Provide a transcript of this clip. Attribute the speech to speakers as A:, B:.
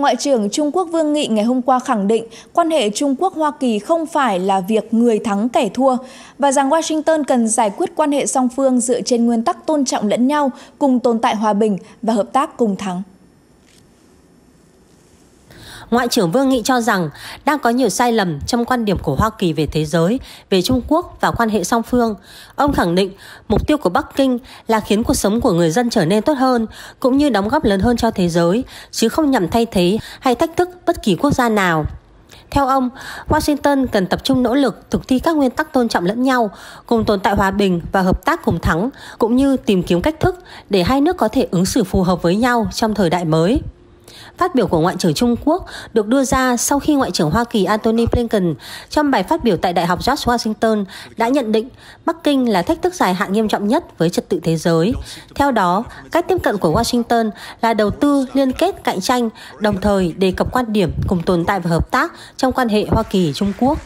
A: Ngoại trưởng Trung Quốc Vương Nghị ngày hôm qua khẳng định quan hệ Trung Quốc-Hoa Kỳ không phải là việc người thắng kẻ thua và rằng Washington cần giải quyết quan hệ song phương dựa trên nguyên tắc tôn trọng lẫn nhau, cùng tồn tại hòa bình và hợp tác cùng thắng.
B: Ngoại trưởng Vương Nghị cho rằng đang có nhiều sai lầm trong quan điểm của Hoa Kỳ về thế giới, về Trung Quốc và quan hệ song phương. Ông khẳng định mục tiêu của Bắc Kinh là khiến cuộc sống của người dân trở nên tốt hơn, cũng như đóng góp lớn hơn cho thế giới, chứ không nhằm thay thế hay thách thức bất kỳ quốc gia nào. Theo ông, Washington cần tập trung nỗ lực thực thi các nguyên tắc tôn trọng lẫn nhau, cùng tồn tại hòa bình và hợp tác cùng thắng, cũng như tìm kiếm cách thức để hai nước có thể ứng xử phù hợp với nhau trong thời đại mới. Phát biểu của Ngoại trưởng Trung Quốc được đưa ra sau khi Ngoại trưởng Hoa Kỳ Antony Blinken trong bài phát biểu tại Đại học George Washington đã nhận định Bắc Kinh là thách thức dài hạn nghiêm trọng nhất với trật tự thế giới. Theo đó, cách tiếp cận của Washington là đầu tư liên kết cạnh tranh, đồng thời đề cập quan điểm cùng tồn tại và hợp tác trong quan hệ Hoa Kỳ-Trung Quốc.